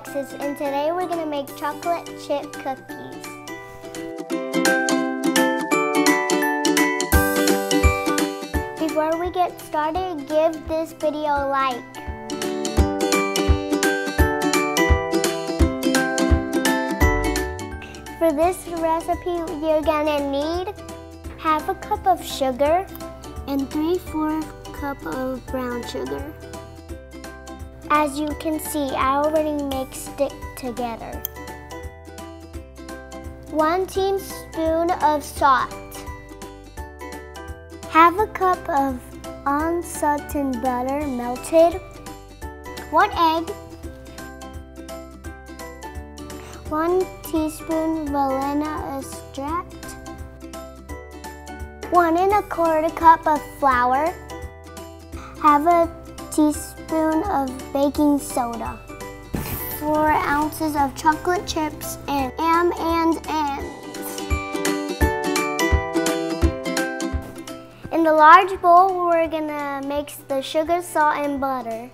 today we're gonna make chocolate chip cookies. Before we get started, give this video a like. For this recipe, you're gonna need half a cup of sugar and 3 4 cup of brown sugar. As you can see, I already mixed it together. One teaspoon of salt. Half a cup of unsalted butter melted. One egg. One teaspoon vanilla extract. One and a quarter cup of flour. Half a teaspoon of baking soda. Four ounces of chocolate chips and M and M's. In the large bowl, we're gonna mix the sugar, salt, and butter.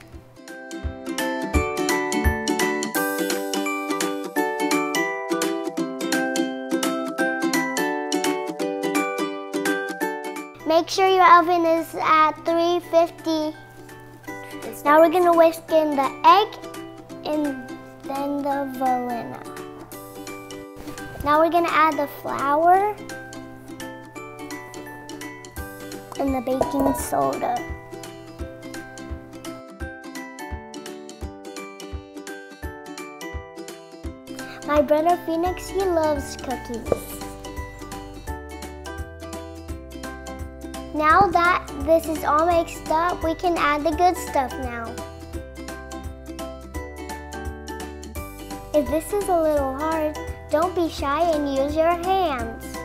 Make sure your oven is at 350. Now we're gonna whisk in the egg and then the vanilla. Now we're gonna add the flour and the baking soda. My brother Phoenix, he loves cookies. Now that this is all mixed up, we can add the good stuff now. If this is a little hard, don't be shy and use your hands.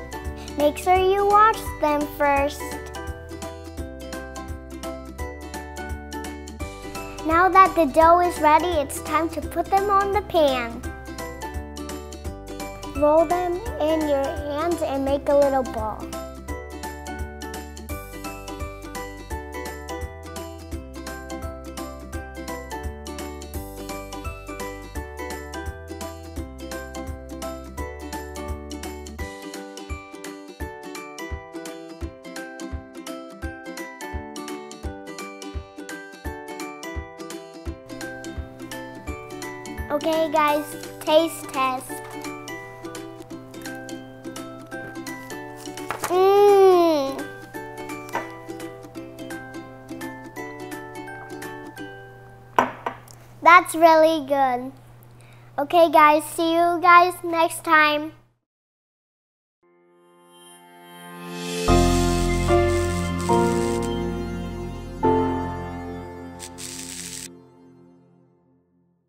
Make sure you wash them first. Now that the dough is ready, it's time to put them on the pan. Roll them in your hands and make a little ball. Okay guys, taste test. Mmm. That's really good. Okay guys, see you guys next time.